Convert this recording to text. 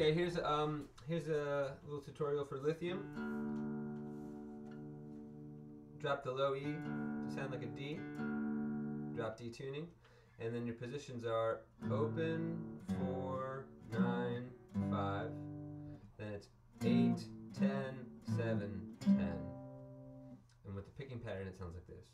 Okay, here's um here's a little tutorial for lithium. Drop the low E to sound like a D. Drop D tuning, and then your positions are open four nine five. Then it's eight ten seven ten. And with the picking pattern, it sounds like this.